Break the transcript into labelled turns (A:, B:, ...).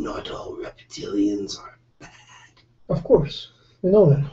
A: not all reptilians are bad.
B: Of course, we know that.